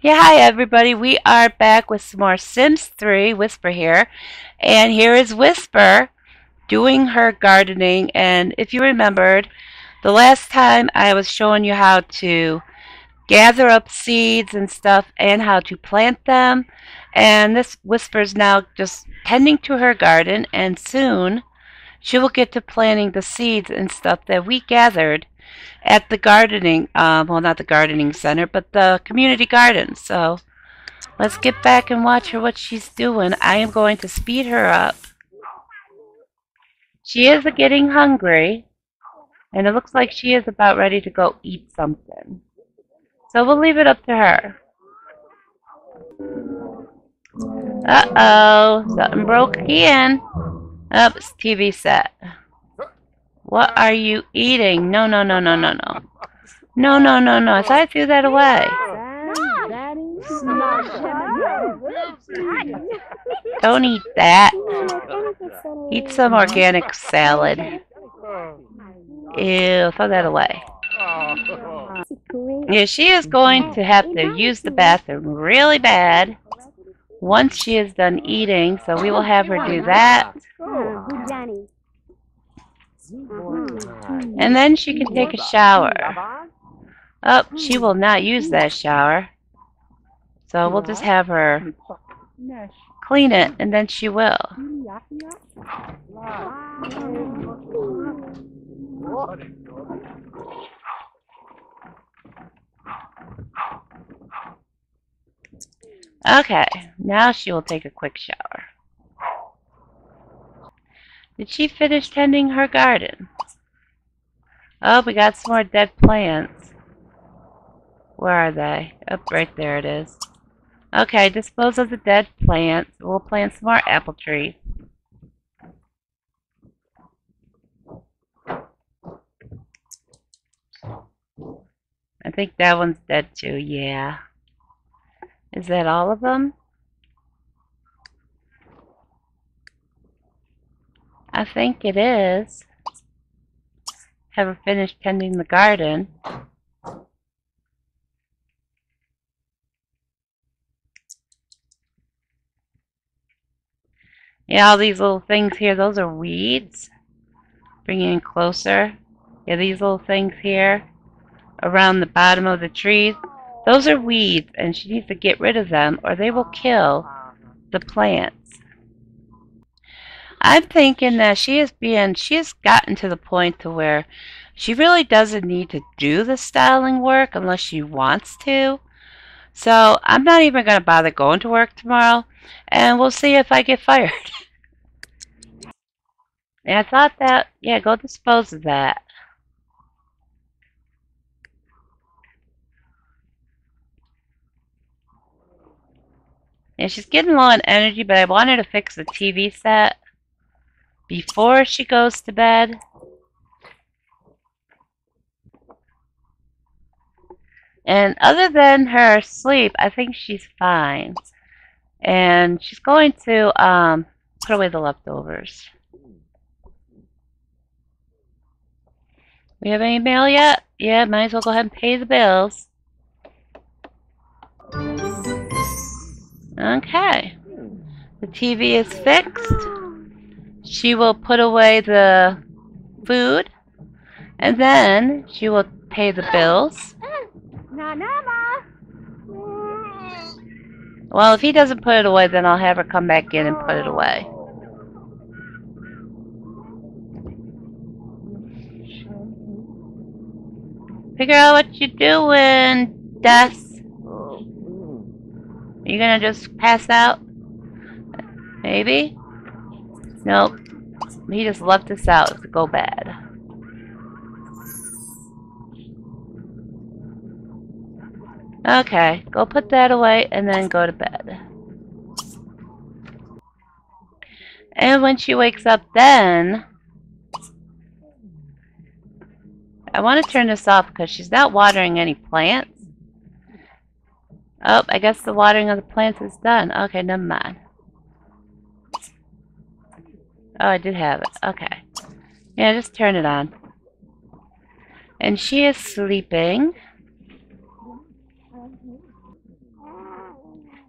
Yeah, hi everybody. We are back with some more Sims 3, Whisper here. And here is Whisper doing her gardening. And if you remembered, the last time I was showing you how to gather up seeds and stuff and how to plant them. And this Whisper is now just tending to her garden and soon she will get to planting the seeds and stuff that we gathered at the gardening, uh, well, not the gardening center, but the community garden. So let's get back and watch her what she's doing. I am going to speed her up. She is getting hungry, and it looks like she is about ready to go eat something. So we'll leave it up to her. Uh-oh, something broke again. Oops, TV set. What are you eating? No, no, no, no, no, no. No, no, no, no. So I threw that away. Don't eat that. Eat some organic salad. Ew, throw that away. Yeah, she is going to have to use the bathroom really bad once she is done eating, so we will have her do that. Mm-hmm. And then she can take a shower. Oh, she will not use that shower. So we'll just have her clean it, and then she will. Okay, now she will take a quick shower. Did she finish tending her garden? Oh, we got some more dead plants. Where are they? Up oh, right there it is. Okay, dispose of the dead plants. We'll plant some more apple trees. I think that one's dead too, yeah. Is that all of them? I think it is. Haven't finished tending the garden. Yeah, all these little things here, those are weeds. Bringing in closer. Yeah, these little things here around the bottom of the trees. Those are weeds, and she needs to get rid of them, or they will kill the plants. I'm thinking that she is being, she has gotten to the point to where she really doesn't need to do the styling work unless she wants to. So I'm not even going to bother going to work tomorrow, and we'll see if I get fired. and I thought that, yeah, go dispose of that. And she's getting low on energy, but I wanted to fix the TV set before she goes to bed. And other than her sleep, I think she's fine. And she's going to um, put away the leftovers. We have any mail yet? Yeah, might as well go ahead and pay the bills. Okay. The TV is fixed. She will put away the food. And then she will pay the bills. Well, if he doesn't put it away, then I'll have her come back in and put it away. Figure out what you're doing, Dust. Are you gonna just pass out? Maybe? Nope. He just left us out to go bad. Okay, go put that away and then go to bed. And when she wakes up then, I want to turn this off because she's not watering any plants. Oh, I guess the watering of the plants is done. Okay, never mind. Oh, I did have it. Okay. Yeah, just turn it on. And she is sleeping.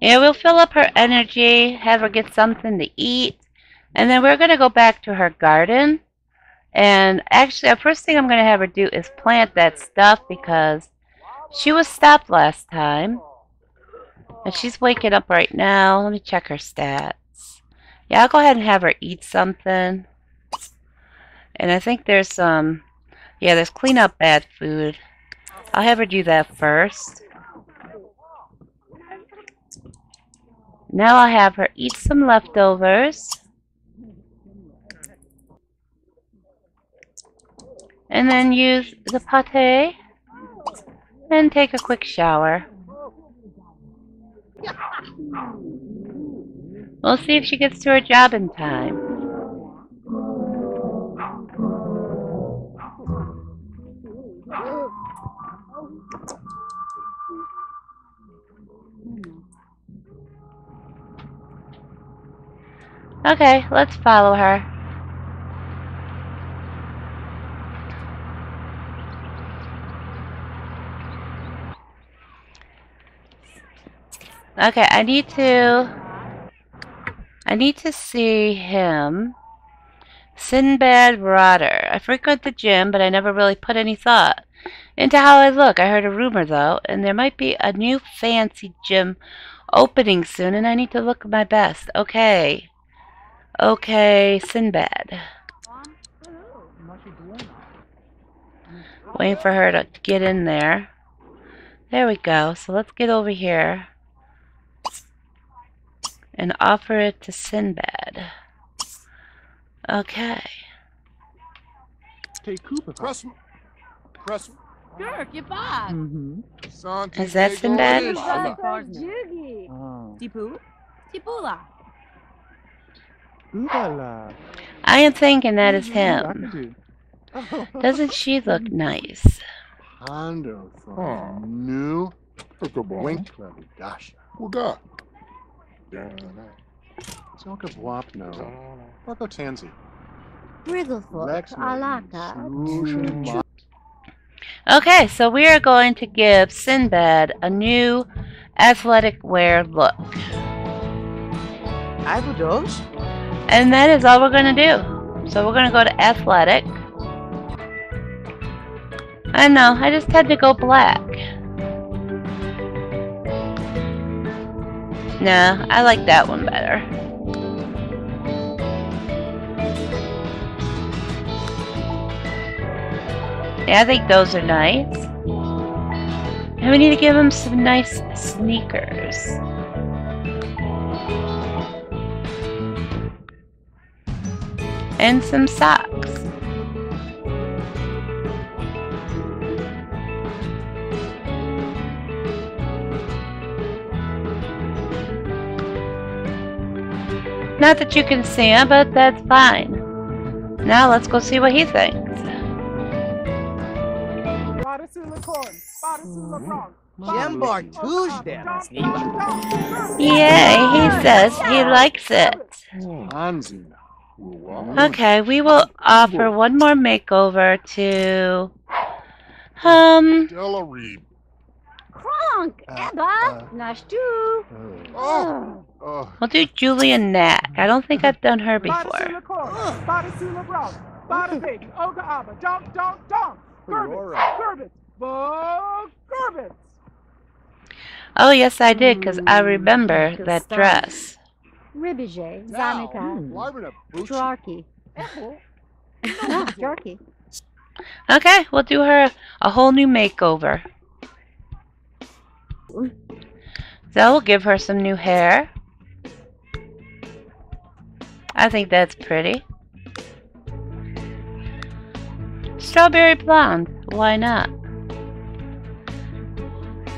Yeah, we'll fill up her energy, have her get something to eat, and then we're going to go back to her garden. And actually, the first thing I'm going to have her do is plant that stuff because she was stopped last time. And she's waking up right now. Let me check her stats. Yeah, I'll go ahead and have her eat something. And I think there's some, yeah, there's clean up bad food. I'll have her do that first. Now I'll have her eat some leftovers. And then use the pate and take a quick shower. We'll see if she gets to her job in time. Okay, let's follow her. Okay, I need to... I need to see him. Sinbad Rotter. I frequent the gym, but I never really put any thought into how I look. I heard a rumor, though, and there might be a new fancy gym opening soon, and I need to look my best. Okay. Okay, Sinbad. Waiting for her to get in there. There we go. So let's get over here and offer it to Sinbad. Okay. Take Cooper. Press. Press. Sure, get back. Mm-hmm. Is that Sinbad? Ish. Jiggy. Oh. Tipu? Tipula. Ooh la la. I am thinking that is him. Doesn't she look nice? Hondo from Oh. New Muito bom. Wink Club Dasha. Lugar. Zoka Bwapno. Boko Tanzi. Brigglefoot, Lex Alaka, Sushin Okay, so we are going to give Sinbad a new athletic wear look. I will dose. And that is all we're going to do. So we're going to go to athletic. I know, I just had to go black. No, I like that one better. Yeah, I think those are nice. And we need to give him some nice sneakers. And some socks. Not that you can see him, but that's fine. Now let's go see what he thinks. Yay, he says he likes it. Okay, we will offer one more makeover to um Della Reed. Kronk, Uh, Ebba, uh, Nashtu. Oh. Oh. we'll do Julian Knack. I don't think I've done her before. Oh yes I did, because I remember that dress. Ribije, Now, Zanika, Librna Bucci. Drarky. Okay, we'll do her a whole new makeover. So we'll give her some new hair. I think that's pretty. Strawberry blonde, why not?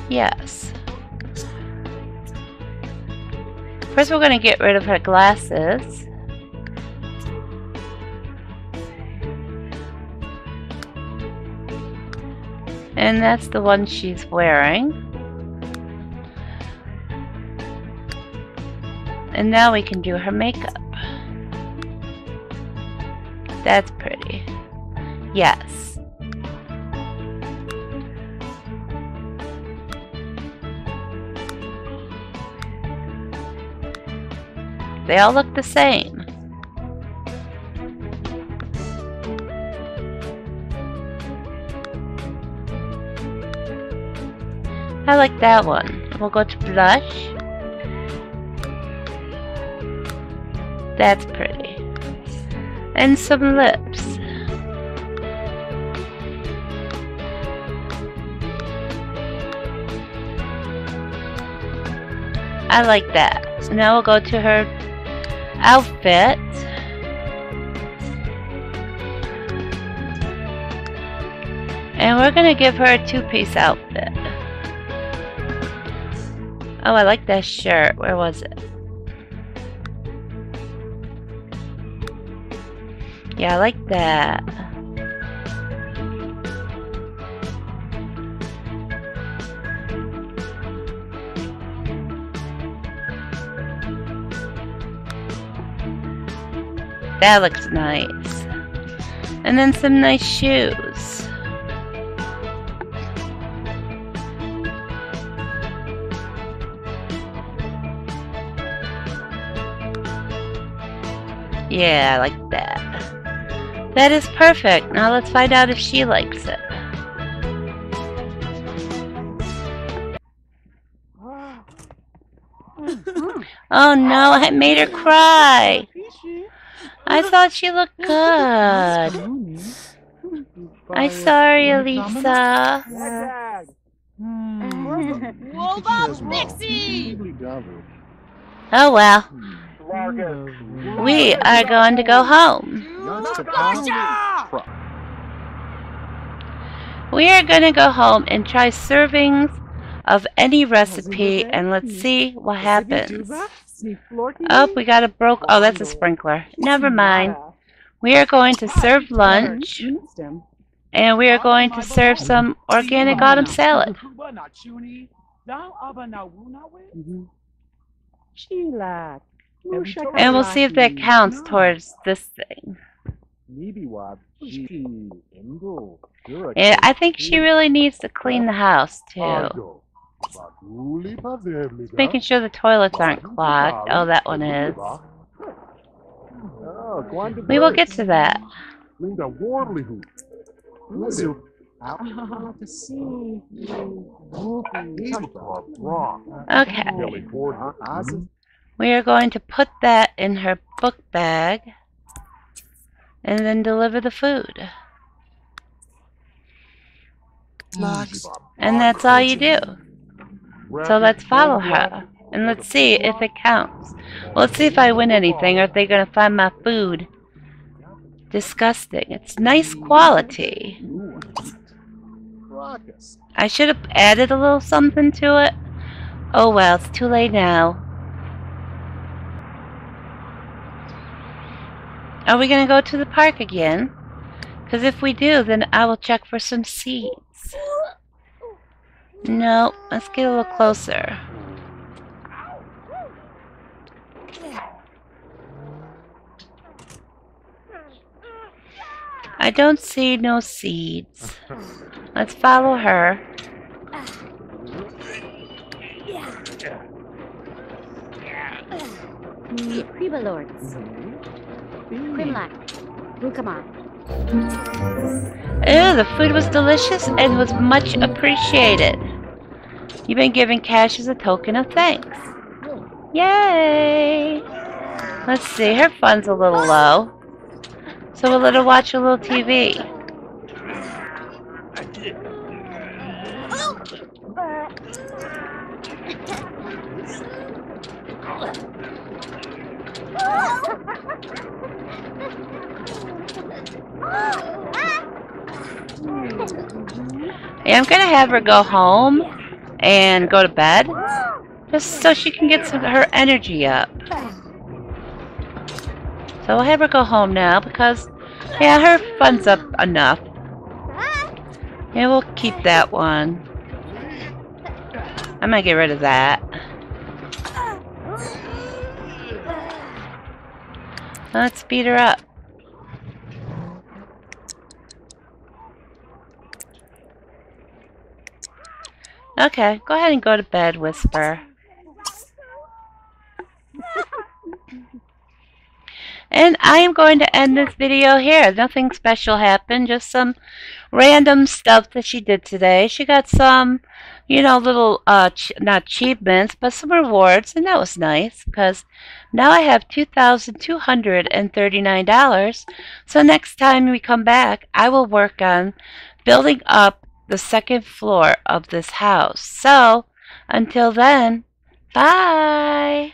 Yes. First we're going to get rid of her glasses. And that's the one she's wearing. And now we can do her makeup. That's pretty. Yes. They all look the same. I like that one. We'll go to blush. That's pretty. And some lips. I like that. So now we'll go to her outfit. And we're gonna give her a two-piece outfit. Oh, I like that shirt. Where was it? Yeah, I like that. That looks nice. And then some nice shoes. Yeah, I like that. That is perfect. Now let's find out if she likes it. Oh no, I made her cry. I thought she looked good. I'm sorry, Elisa. Wolf Nixie! Oh well. We are going to go home. We are going to go home and try servings of any recipe and let's see what happens. Oh, we got a broke. Oh, that's a sprinkler. Never mind. We are going to serve lunch and we are going to serve some organic autumn salad. And we'll see if that counts towards this thing. And I think she really needs to clean the house too. Making sure the toilets aren't clogged. Oh, that one is. We will get to that. Okay. We are going to put that in her book bag and then deliver the food. And that's all you do. So let's follow her. And let's see if it counts. Well, let's see if I win anything or if they're going to find my food disgusting. It's nice quality. I should have added a little something to it. Oh well, it's too late now. Are we going to go to the park again? Because if we do, then I will check for some seeds. No, let's get a little closer. I don't see no seeds. Let's follow her. Privalords. Grimlock. Rukama. Ew, the food was delicious and was much appreciated. You've been given cash as a token of thanks. Yay! Let's see, her fun's a little low. So we'll let her watch a little TV. Yeah, I'm gonna have her go home and go to bed. Just so she can get some her energy up. So I'll have her go home now because yeah, her fun's up enough. Yeah, we'll keep that one. I'm gonna get rid of that. Let's beat her up. Okay, go ahead and go to bed, Whisper. And I am going to end this video here. Nothing special happened, just some random stuff that she did today. She got some, you know, little, uh, not achievements, but some rewards, and that was nice because now I have $2,239. So next time we come back, I will work on building up the second floor of this house. So until then, bye.